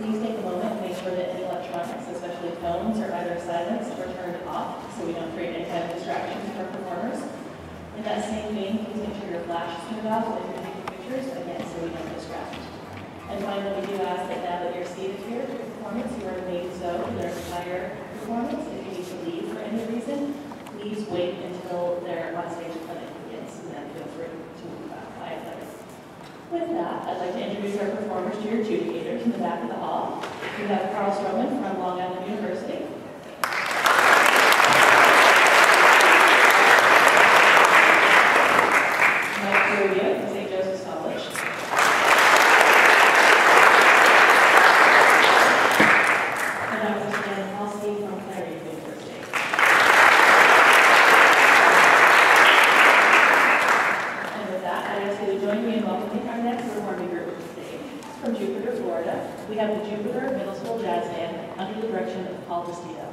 Please take a moment and make sure that any electronics, especially phones, are either silenced or turned off so we don't create any kind of distractions for performers. In that same vein, please make sure your flash is turned off when you're taking pictures, again, so we don't distract. And finally, we do ask that now that you're seated here for performance, you are made so for their entire performance. If you need to leave for any reason, please wait until their onstage clinic begins, and then feel free to move quietly. With that, I'd like to introduce our performers to your in the back of the hall. We have Carl Stroman from Long Island University. Join me in welcoming our next performing group the. From Jupiter, Florida, we have the Jupiter Middle School Jazz Band under the direction of Paul Vestito.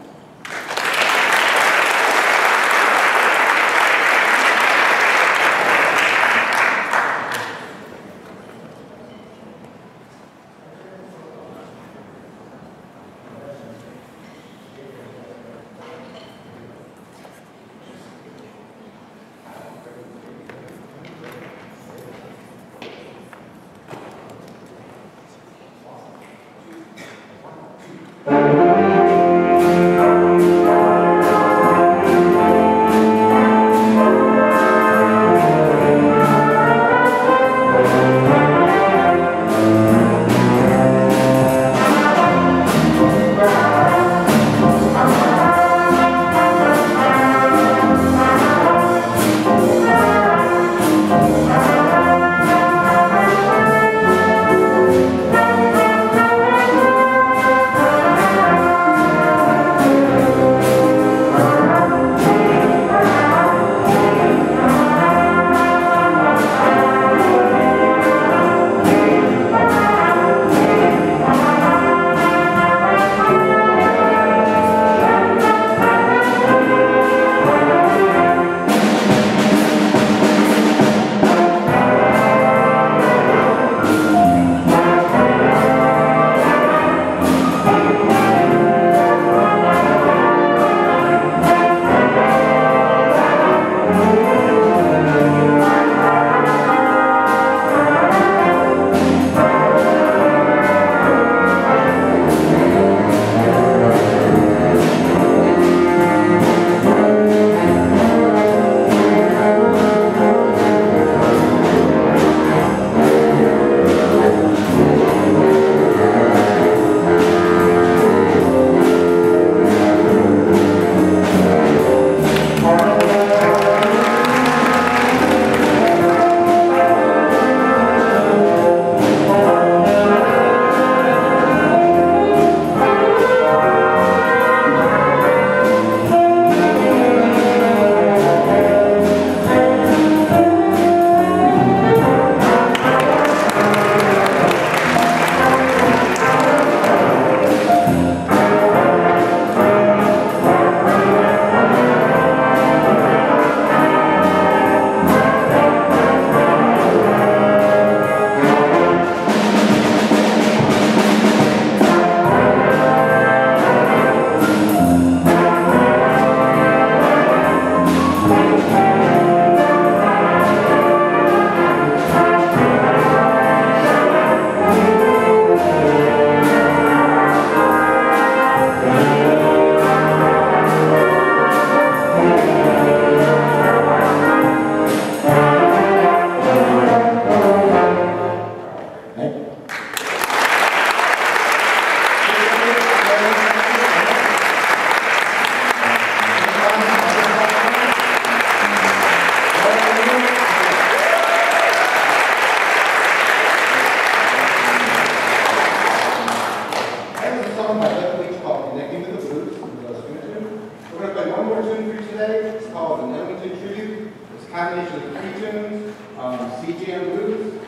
Today. It's called the Ellington Tribute. It's a combination of tunes, um, C Jam Blues,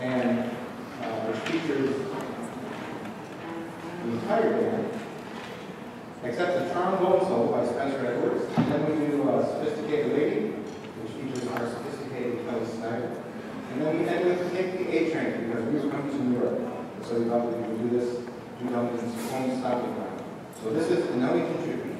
and uh, which features the entire band, except the trombone solo by Spencer Edwards. And then we do uh, Sophisticated Lady, which features our sophisticated Kelly Snyder. And then we end with Take the A Train because we were coming to New York. So we thought we would do this So this is the Ellington tribute.